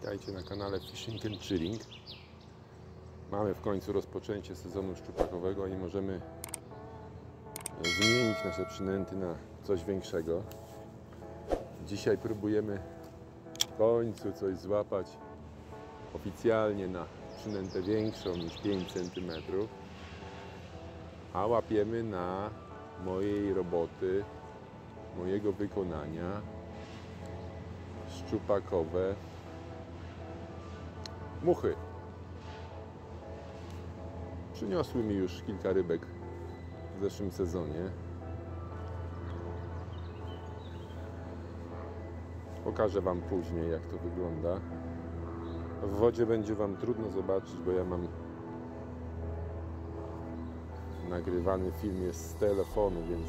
Witajcie na kanale Fishing and Chilling. Mamy w końcu rozpoczęcie sezonu szczupakowego i możemy zmienić nasze przynęty na coś większego. Dzisiaj próbujemy w końcu coś złapać oficjalnie na przynętę większą niż 5 cm, a łapiemy na mojej roboty, mojego wykonania szczupakowe muchy. Przyniosły mi już kilka rybek w zeszłym sezonie. Pokażę Wam później, jak to wygląda. W wodzie będzie Wam trudno zobaczyć, bo ja mam nagrywany film jest z telefonu, więc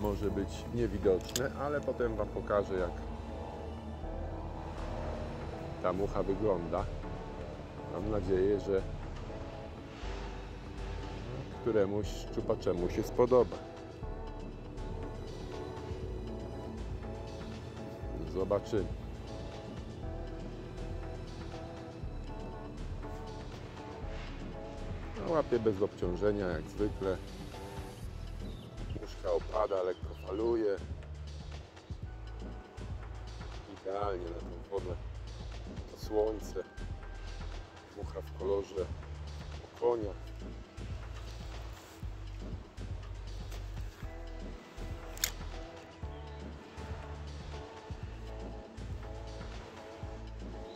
może być niewidoczne, ale potem Wam pokażę, jak ta mucha wygląda. Mam nadzieję, że któremuś szczupaczemu się spodoba. Zobaczymy. No, bez obciążenia, jak zwykle. Muszka opada, lekko faluje. Idealnie na tą wodę. Słońce. Mucha w kolorze konia.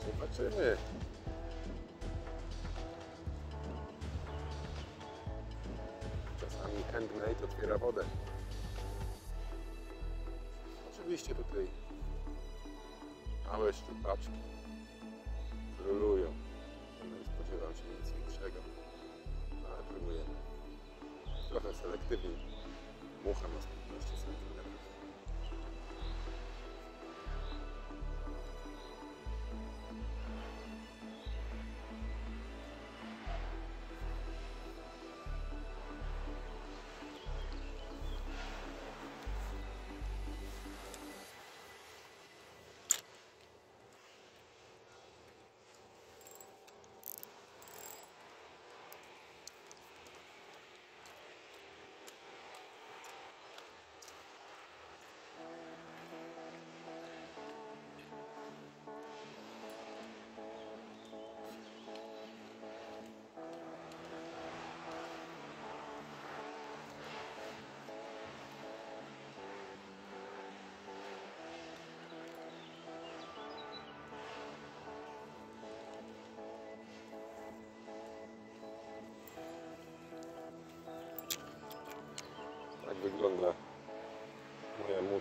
Zobaczymy. Czasami handmade otwiera wodę. Oczywiście tutaj małe szczupaczki królują. Nie spodziewam się nic większego, no ale próbujemy. Trochę selektywnie. Mucha ma z 15 cm.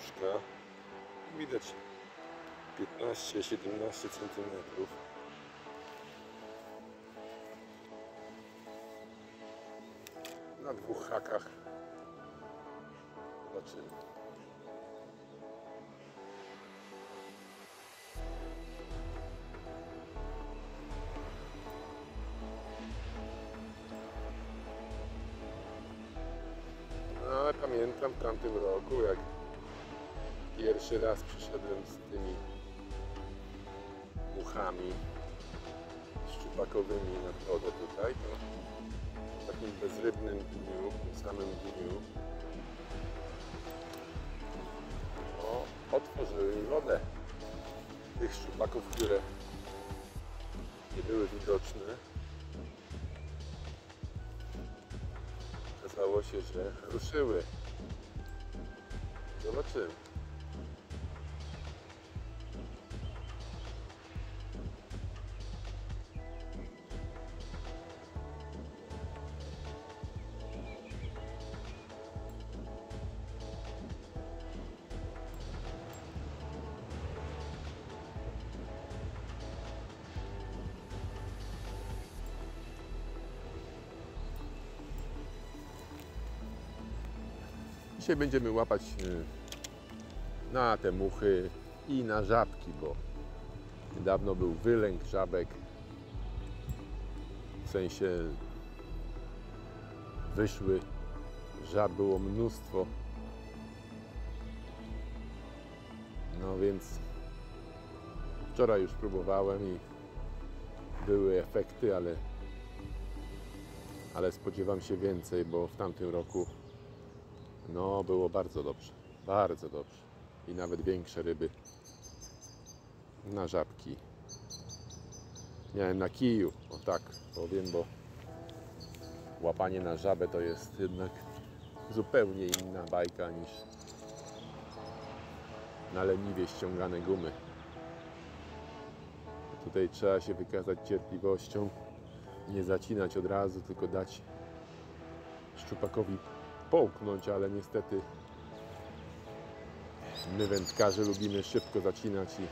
Muszka. Widać 15-17 cm. Na dwóch hakach. Zobaczymy. No, ale pamiętam w tamtym roku, jak pierwszy raz przyszedłem z tymi muchami szczupakowymi na wodę tutaj, w takim bezrybnym dniu, w samym dniu, o, otworzyły wodę tych szczupaków, które nie były widoczne. Okazało się, że ruszyły. Zobaczymy. Dzisiaj będziemy łapać y, na te muchy i na żabki, bo niedawno był wylęk żabek. W sensie wyszły żab było mnóstwo. No więc Wczoraj już próbowałem i były efekty, ale, ale spodziewam się więcej, bo w tamtym roku no było bardzo dobrze, bardzo dobrze i nawet większe ryby na żabki. Miałem na kiju, o tak powiem, bo łapanie na żabę to jest jednak zupełnie inna bajka niż na leniwie ściągane gumy. Tutaj trzeba się wykazać cierpliwością, nie zacinać od razu, tylko dać szczupakowi połknąć, ale niestety my wędkarze lubimy szybko zacinać i,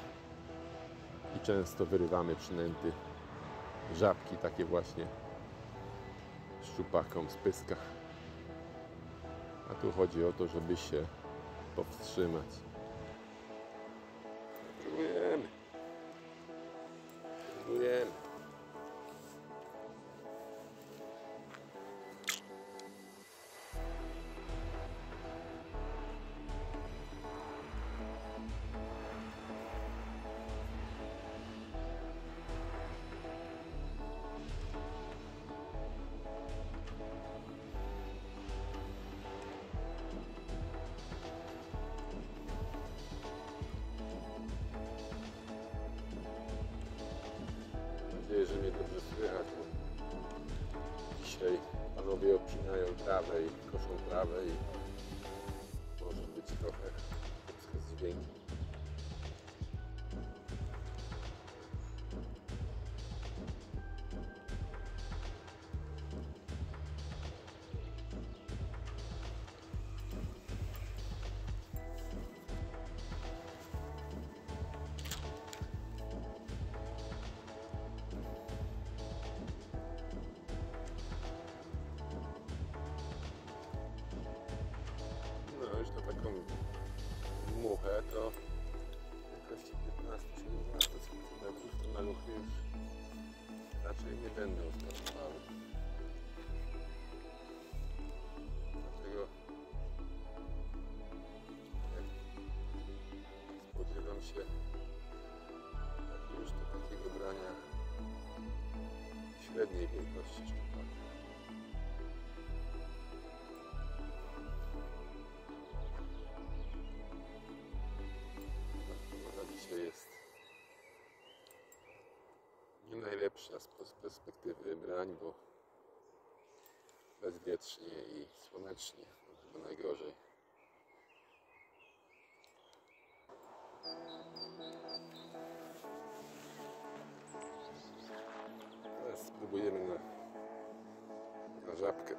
i często wyrywamy przynęty żabki takie właśnie szczupakom z pyska. A tu chodzi o to, żeby się powstrzymać. Próbujemy. Próbujemy. Dzisiaj panowie obcinają trawę i koszą trawę i może być trochę dźwięki. To wielkości 15-17 cm to maluchy już raczej nie będą startowały. Dlatego spodziewam się już do takiego brania średniej wielkości perspektywy brań, bo bezwietrznie i słonecznie, no chyba najgorzej. Teraz spróbujemy na, na żabkę.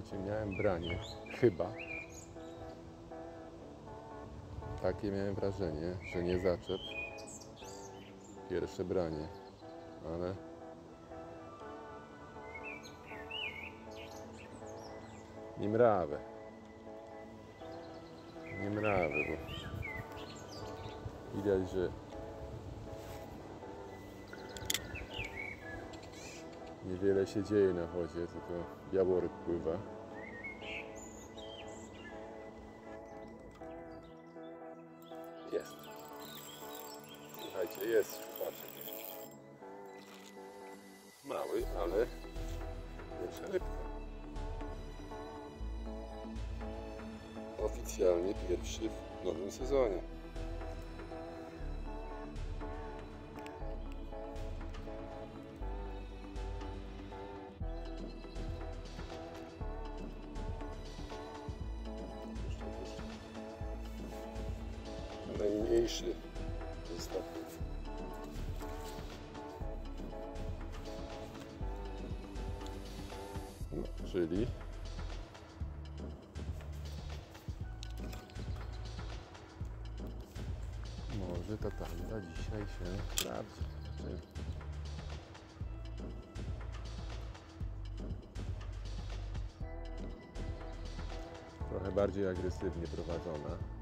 Słuchajcie, miałem branie. Chyba. Takie miałem wrażenie, że nie zaczep. Pierwsze branie. Ale nie mrawę. Nie mrawę, bo widać, że niewiele się dzieje na wodzie, tylko jaworek pływa. Czyli może ta tanda dzisiaj się sprawdzi. Trochę bardziej agresywnie prowadzona.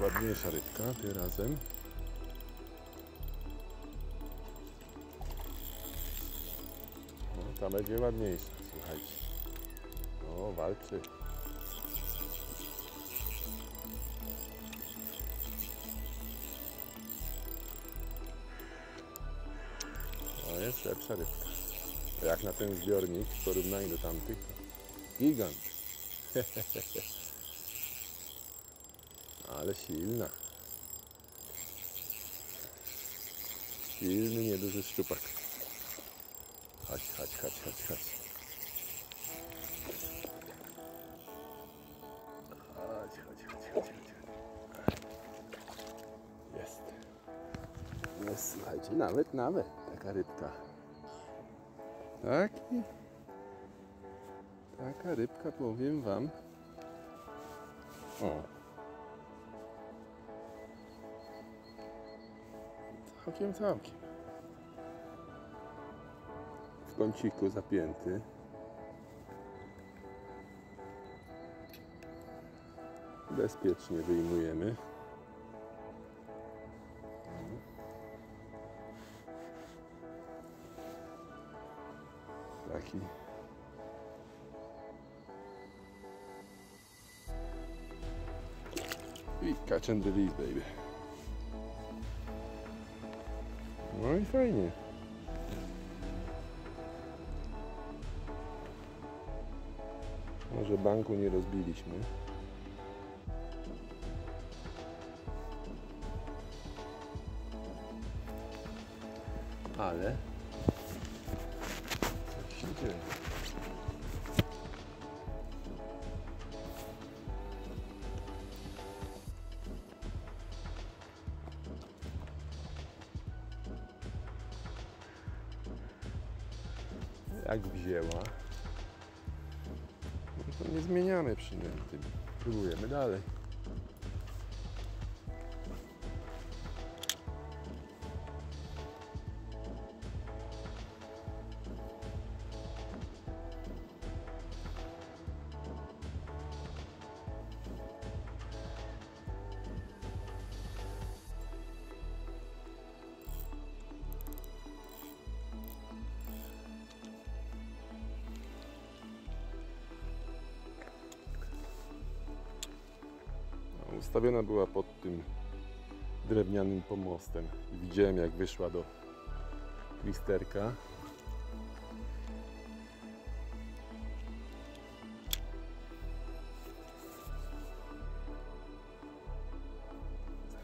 Ładniejsza rybka tym razem. No, ta będzie ładniejsza, słuchajcie. O, walczy. O, jest lepsza rybka. Jak na ten zbiornik w porównaniu do tamtych, to gigant. Ale silna. Silny, nieduży szczupak. Chodź, chodź, chodź, chodź, chodź. Jest. Jest, słuchajcie, nawet, nawet taka rybka. Taki. Taka rybka, powiem wam. O. Całkiem, całkiem. W kąciku zapięty. Bezpiecznie wyjmujemy. Taki. I catch and release, baby. No i fajnie. Może banku nie rozbiliśmy. Ale przynęty. Próbujemy dalej. Ustawiona była pod tym drewnianym pomostem. Widziałem jak wyszła do twisterka.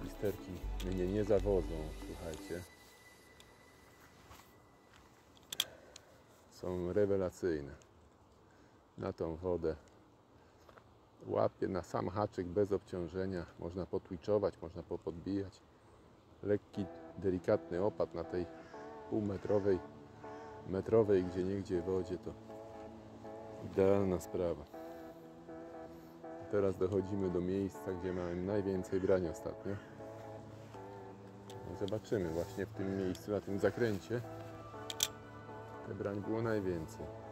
Twisterki mnie nie zawodzą, słuchajcie. Są rewelacyjne na tą wodę łapie na sam haczyk bez obciążenia. Można potwiczować, można popodbijać. Lekki, delikatny opad na tej półmetrowej, metrowej, gdzie niegdzie wodzie to idealna sprawa. Teraz dochodzimy do miejsca, gdzie mamy najwięcej brań ostatnio. No Zobaczymy właśnie w tym miejscu, na tym zakręcie. Te brań było najwięcej.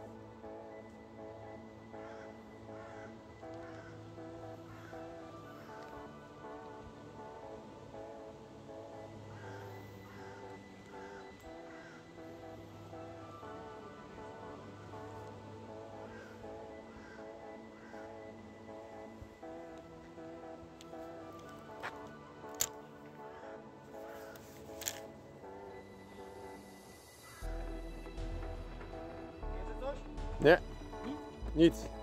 Nic.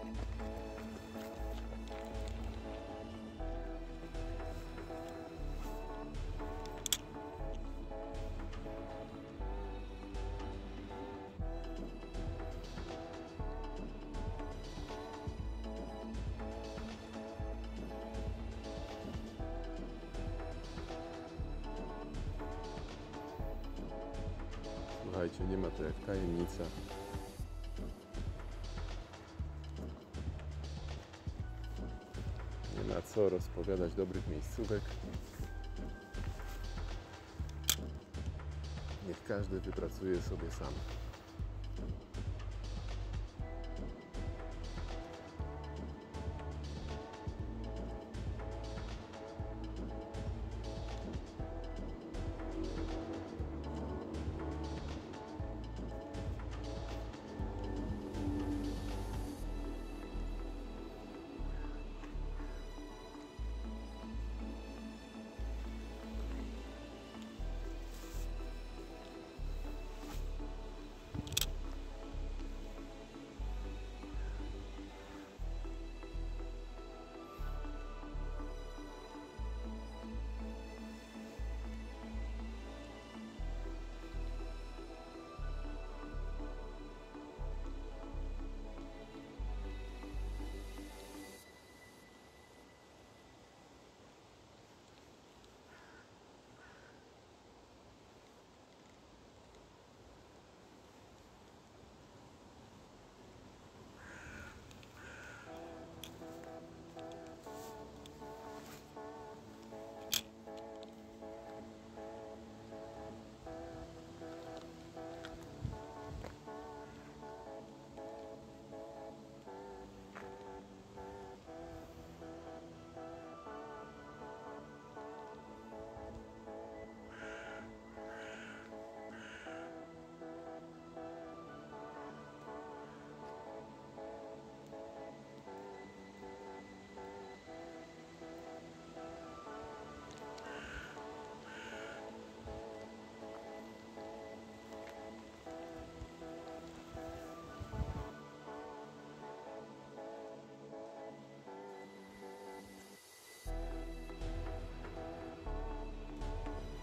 Nie ma co rozpowiadać dobrych miejscówek. Niech każdy wypracuje sobie sam.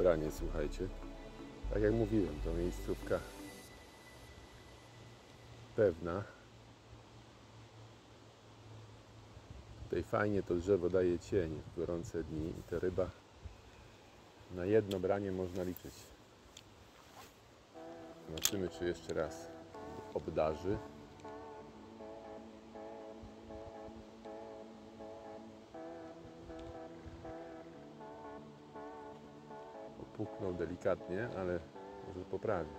branie, słuchajcie. Tak jak mówiłem, to miejscówka pewna. Tutaj fajnie to drzewo daje cień w gorące dni i ta ryba na jedno branie można liczyć. Zobaczymy, czy jeszcze raz obdarzy. Opuknął delikatnie, ale może poprawi.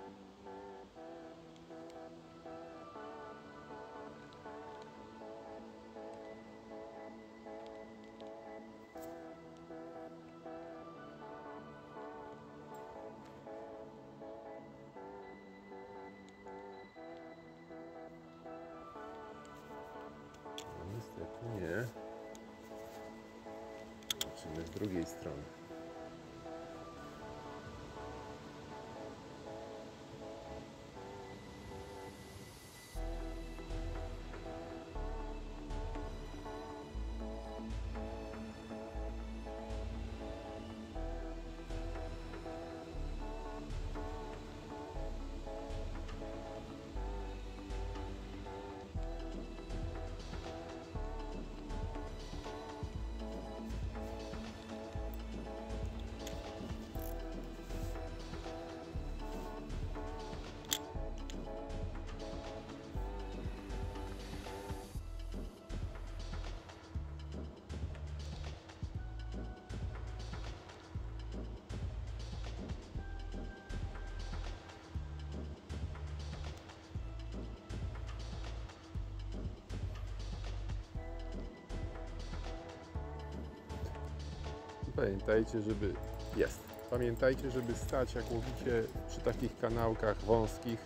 Pamiętajcie, żeby jest. Pamiętajcie, żeby stać, jak łowicie przy takich kanałkach wąskich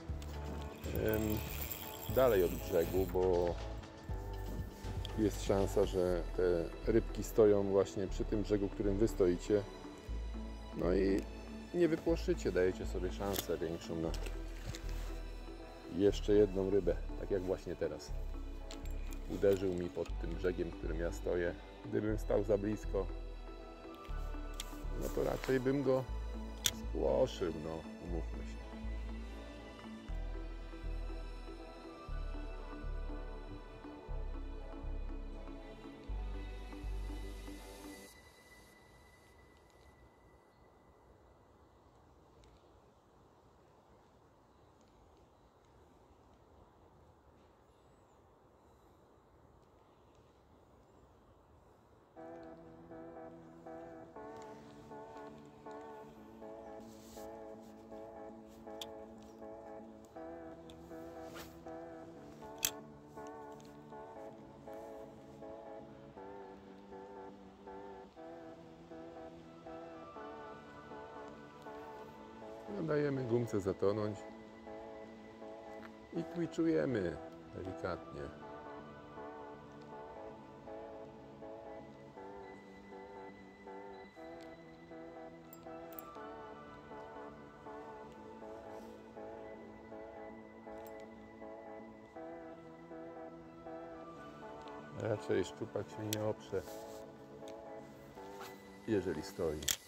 dalej od brzegu, bo jest szansa, że te rybki stoją właśnie przy tym brzegu, którym wy stoicie. No i nie wypłoszycie, dajecie sobie szansę większą na jeszcze jedną rybę, tak jak właśnie teraz. Uderzył mi pod tym brzegiem, którym ja stoję. Gdybym stał za blisko, raczej bym go spłoszył, no, dajemy gumce zatonąć i twitchujemy delikatnie. Raczej szczupak się nie oprze, jeżeli stoi.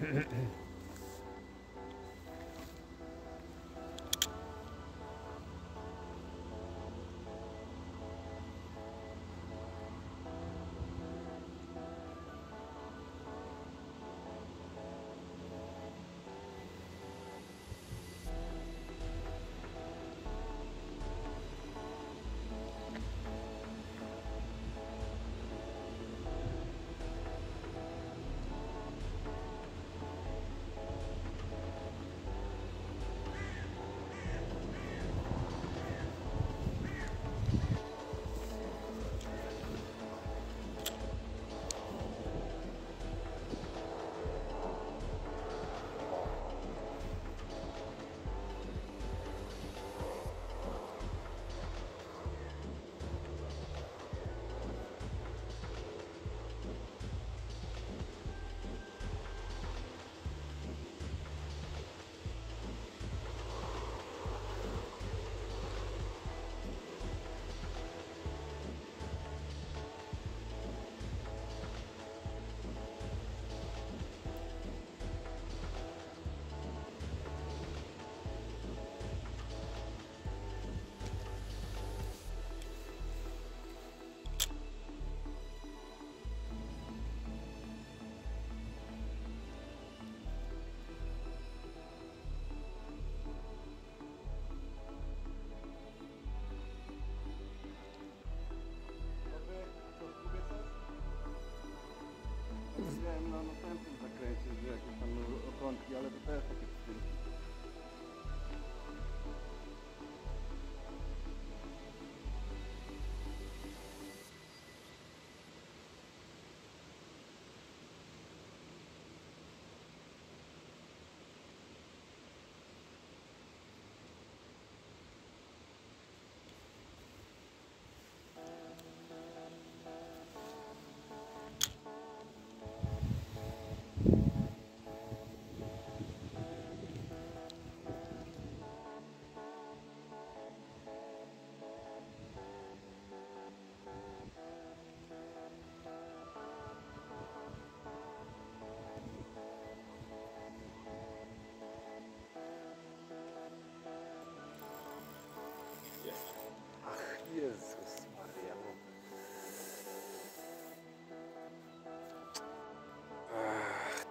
Mm-hmm.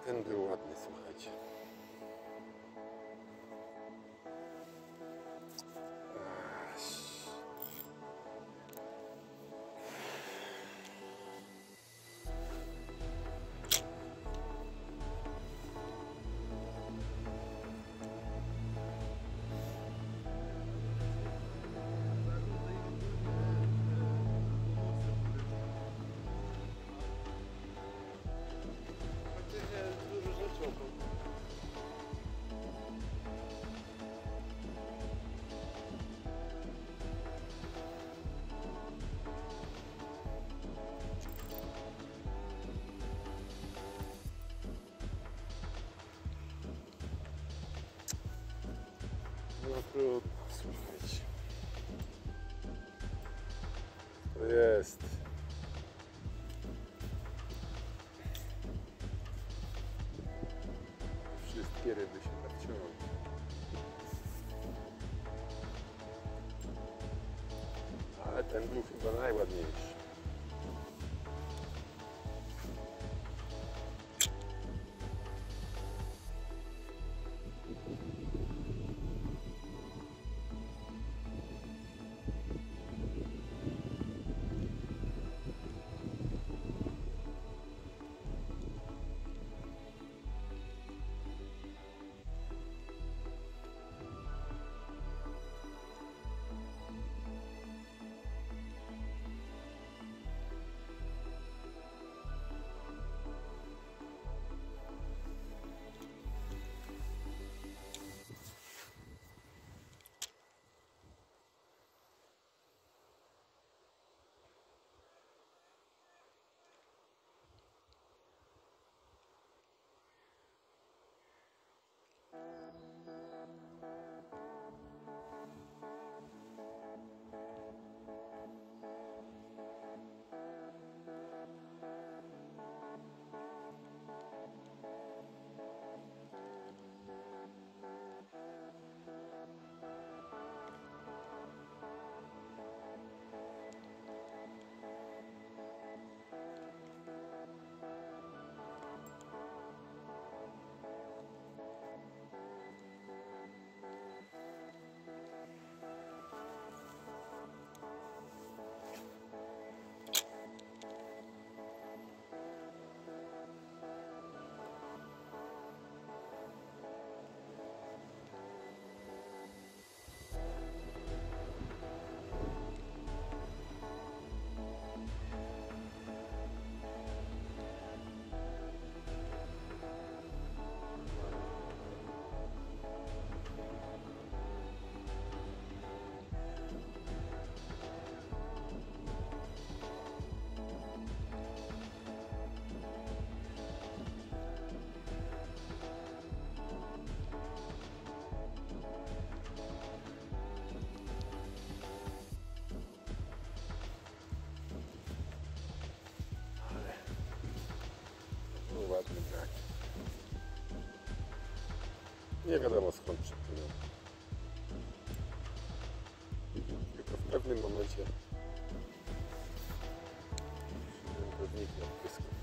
Ach, ten Słuchajcie. To jest. Wszystkie ryby się tak. Ale ten był chyba najładniejszy. Некогда вас кончить. Это в правильном моменте. Родники отписков.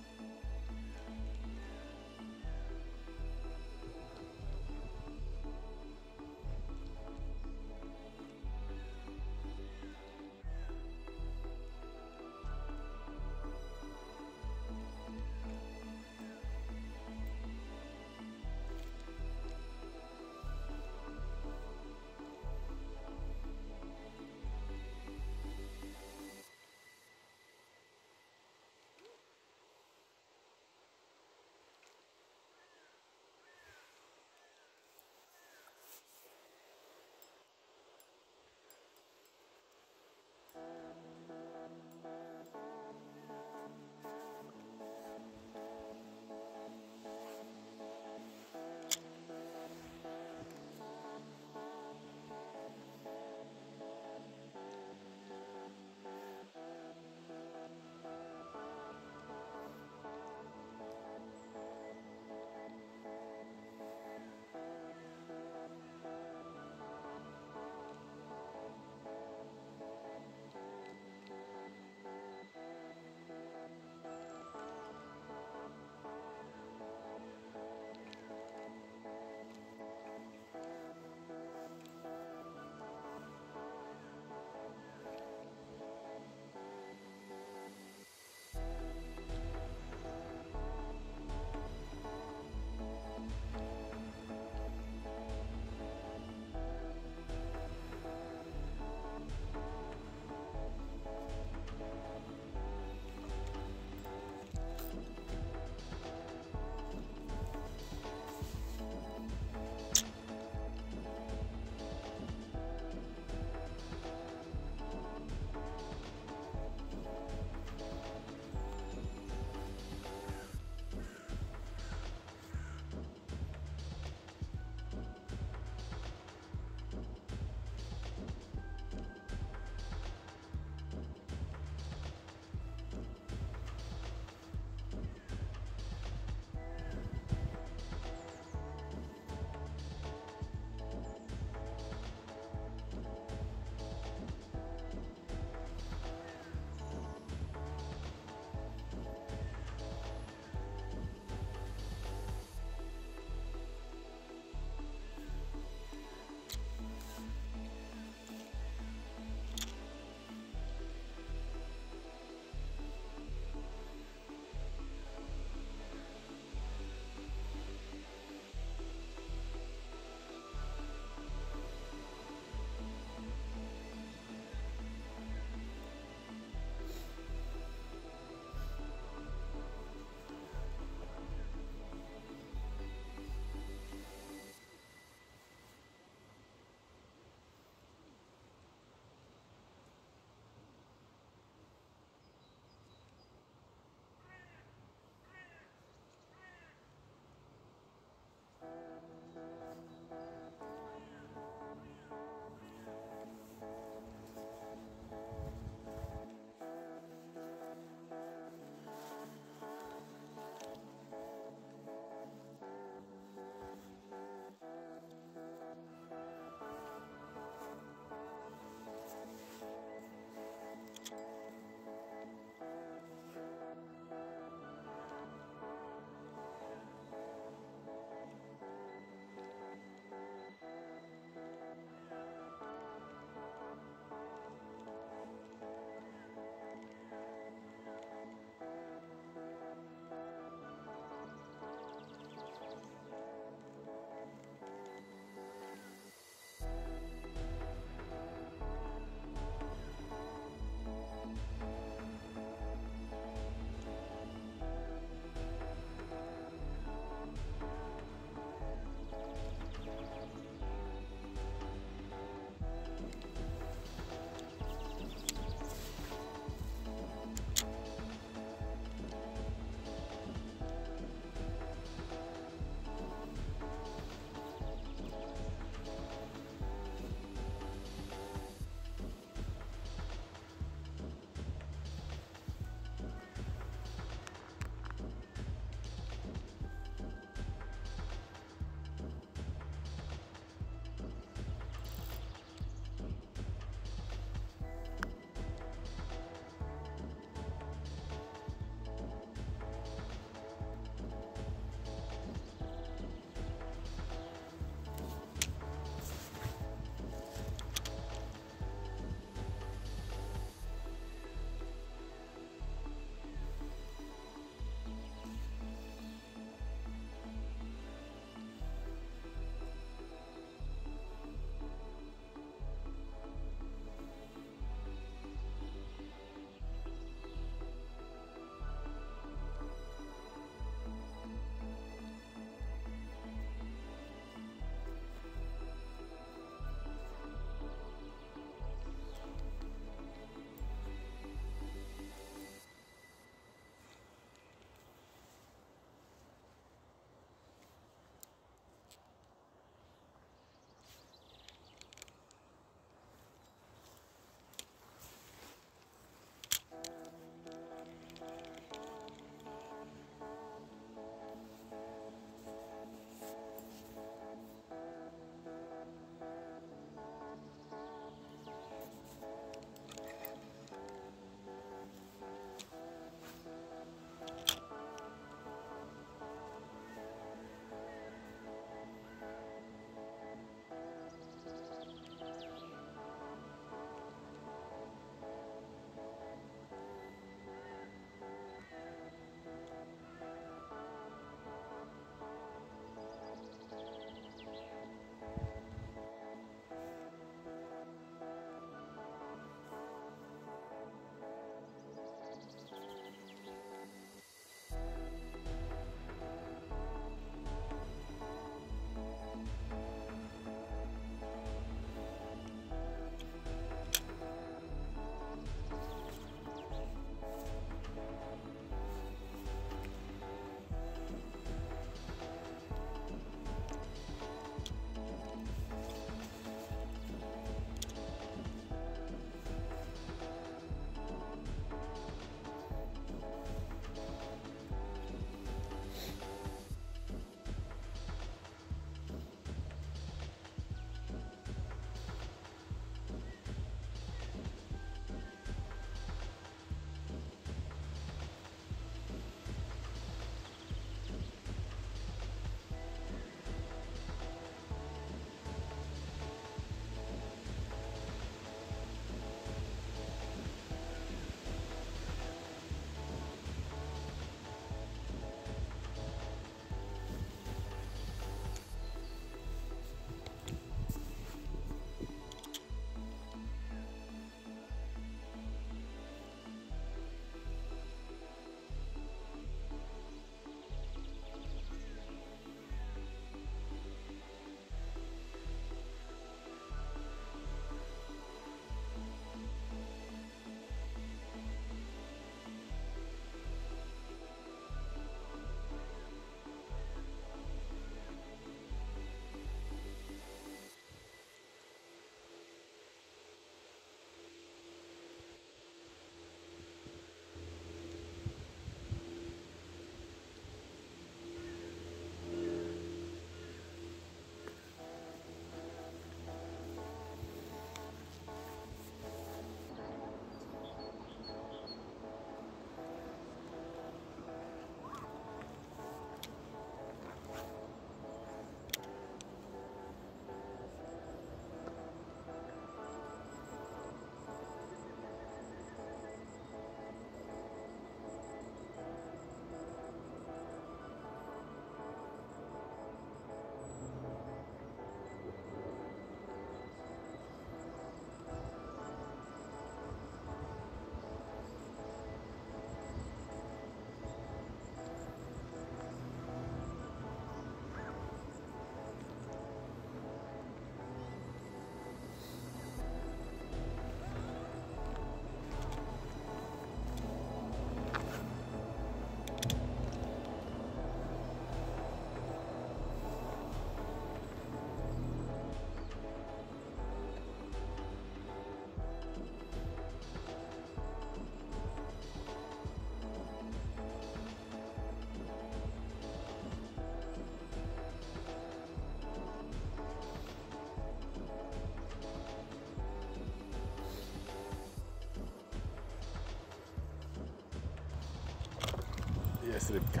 Jest rybka.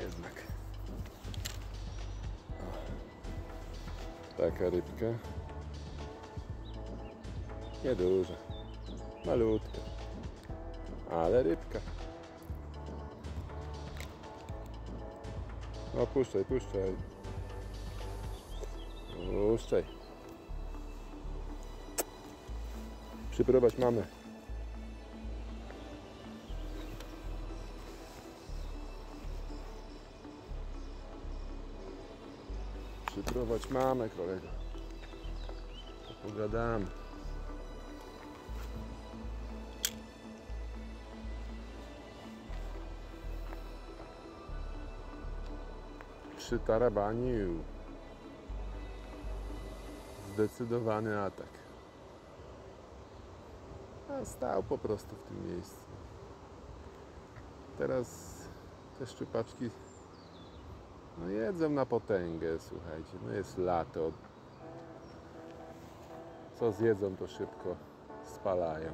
Jednak. Taka rybka. Nieduża. Malutka. Ale rybka. No puszczaj, puszczaj. Puszczaj. Przyprowadź mamę. Przyprowadź mamę, kolego. Pogadamy. Przy tarabaniu. Zdecydowany atak. Stał po prostu w tym miejscu. Teraz te szczupaczki no jedzą na potęgę, słuchajcie. No jest lato. Co zjedzą, to szybko spalają.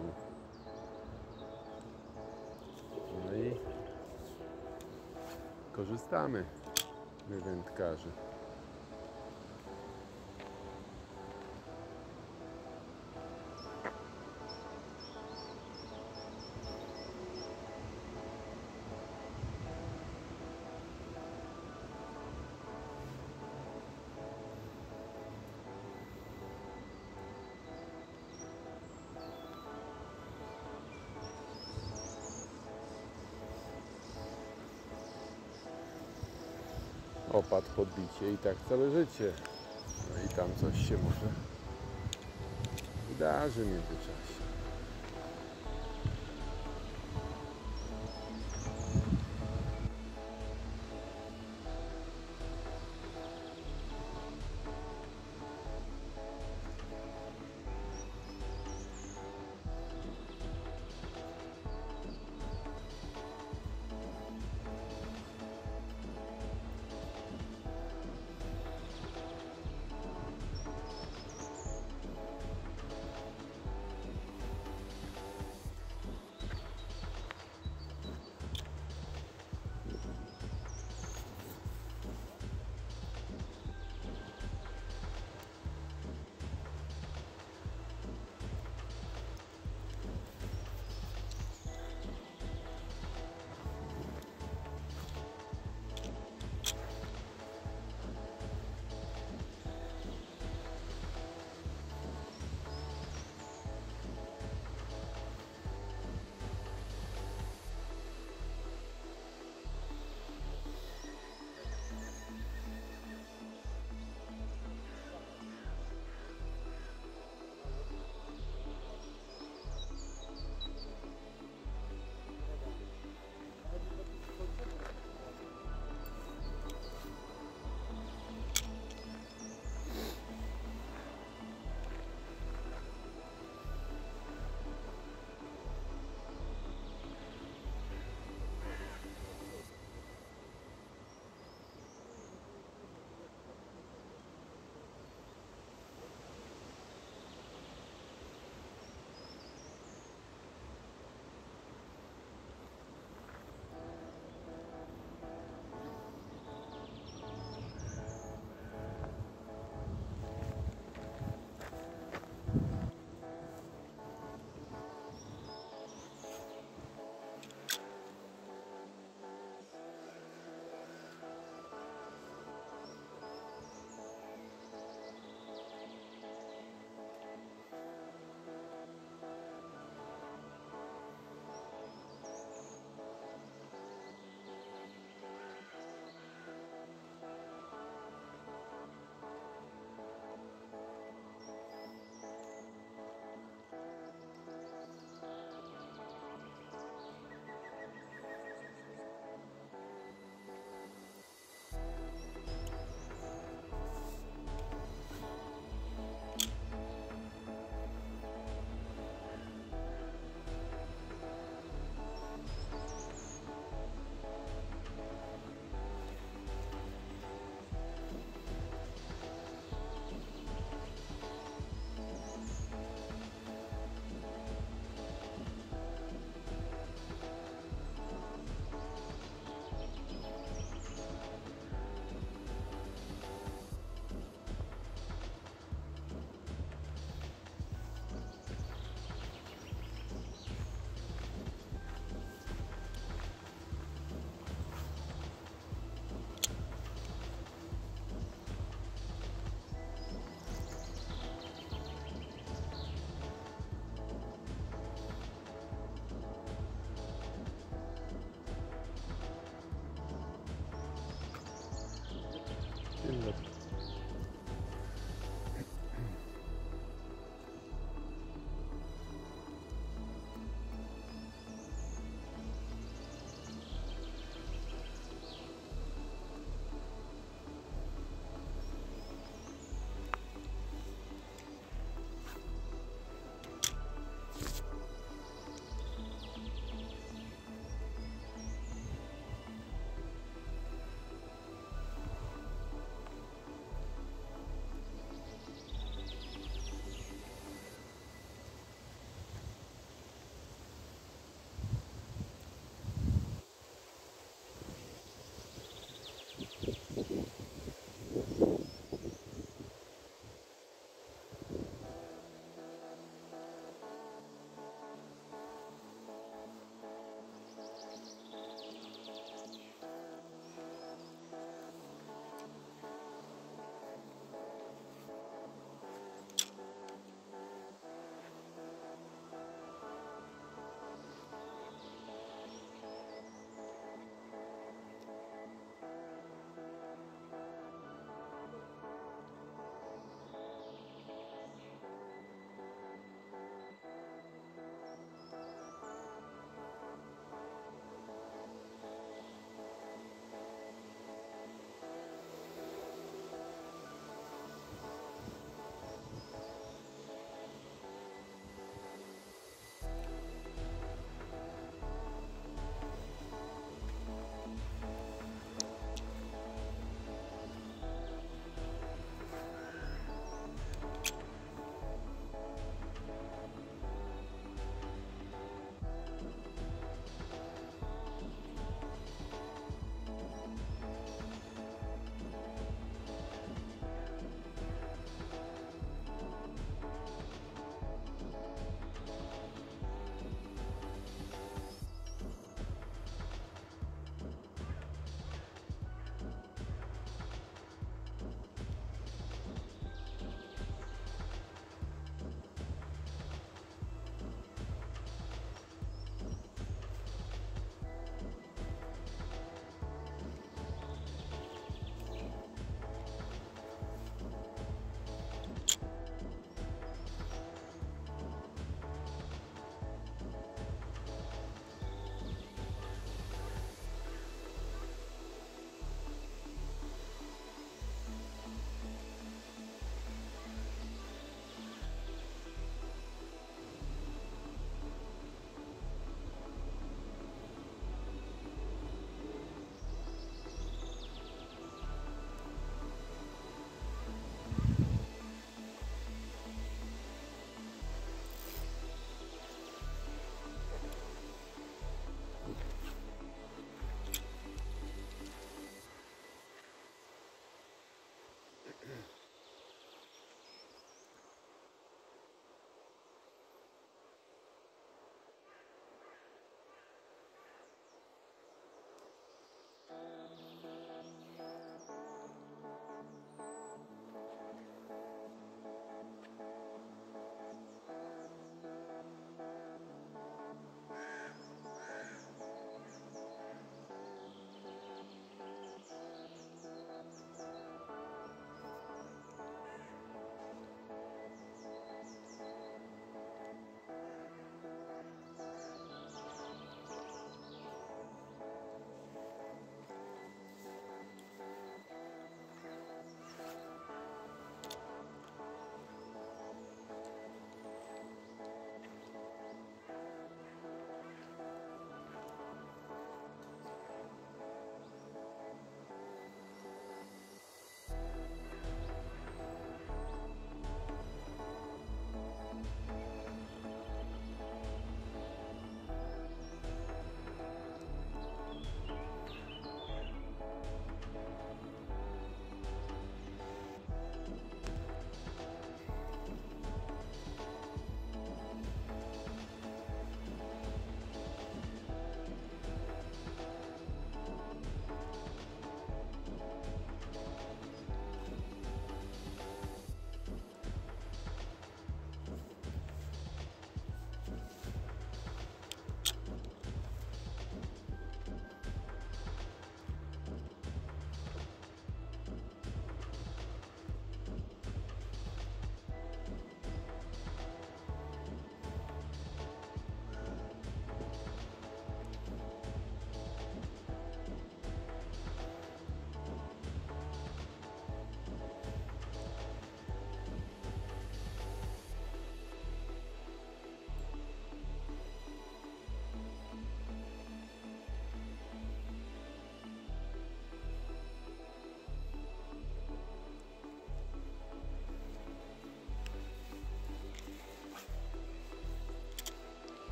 No i korzystamy, my wędkarze. Podbicie i tak całe życie. No i tam coś się może wydarzy w międzyczasie.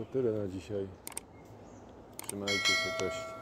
To tyle na dzisiaj. Trzymajcie się, cześć.